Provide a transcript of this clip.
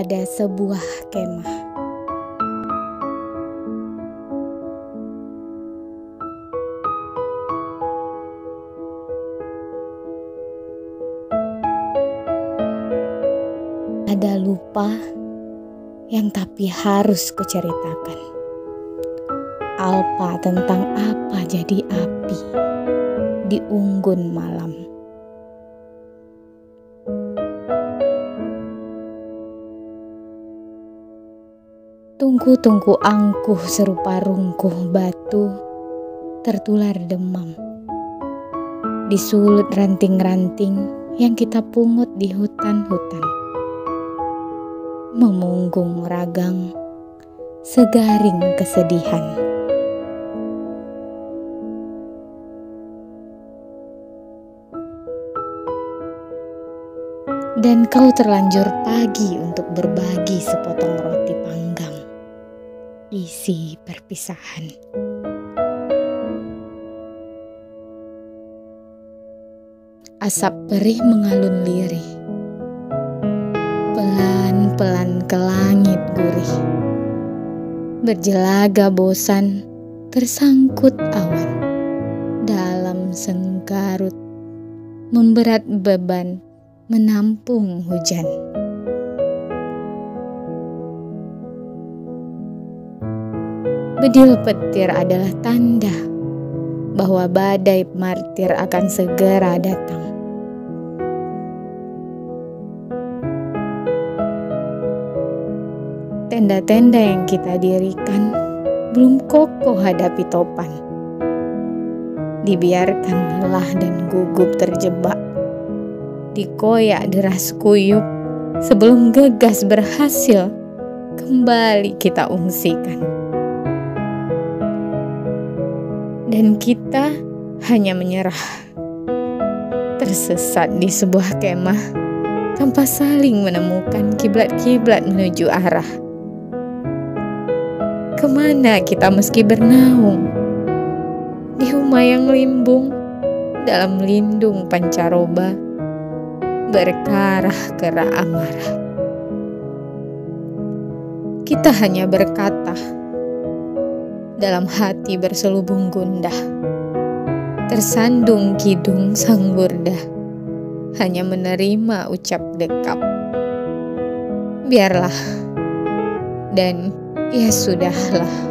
pada sebuah kemah. Ada lupa yang tapi harus kuceritakan. Alpa tentang apa jadi api di unggun malam. Tungku-tungku angkuh serupa rungkuh batu tertular demam. Disulut ranting-ranting yang kita pungut di hutan-hutan. Memunggung ragang segaring kesedihan. Dan kau terlanjur pagi untuk berbagi sepotong roti panggang isi perpisahan. Asap perih mengalun lirih, pelan-pelan ke langit gurih. Berjelaga bosan, tersangkut awan dalam sengkarut, memberat beban menampung hujan. Bedil petir adalah tanda bahwa badai martir akan segera datang. Tenda-tenda yang kita dirikan belum kokoh hadapi topan. Dibiarkan lelah dan gugup terjebak. Dikoyak deras kuyup sebelum gegas berhasil kembali kita ungsikan. Dan kita hanya menyerah, tersesat di sebuah kemah tanpa saling menemukan kiblat-kiblat menuju arah. Ke mana kita meski bernaung di rumah yang limbung dalam lindung pancaroba berkarah kera amarah. Kita hanya berkata, dalam hati berselubung gundah. Tersandung kidung sang burda, hanya menerima ucap dekap. Biarlah, dan ya sudahlah.